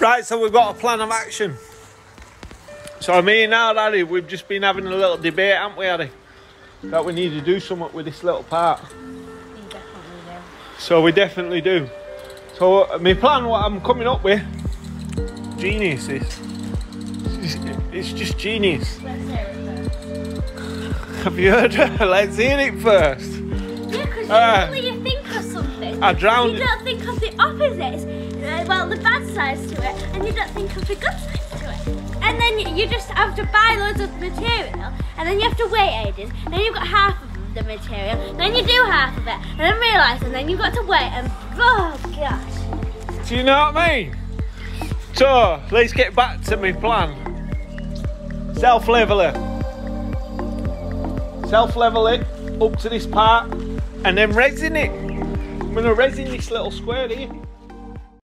Right, so we've got a plan of action. So me and our Harry, we've just been having a little debate, haven't we, Harry? That we need to do something with this little part. You definitely do. So we definitely do. So uh, my plan, what I'm coming up with, genius is. It's, just genius. Let's hear it first. Have you heard her? Let's hear it first. Yeah, because Ah. I drowned You don't think of the opposites, uh, well, the bad sides to it, and you don't think of the good sides to it. And then you- just have to buy loads of material, and then you have to wait ages. Then you've got half of the material, then you do half of it, and then realise, and then you've got to wait, and oh gosh. Do you know what I mean? So let's get back to my plan. Self level it. Self level it up to this part and then resin it. I'm gonna resin this little square here.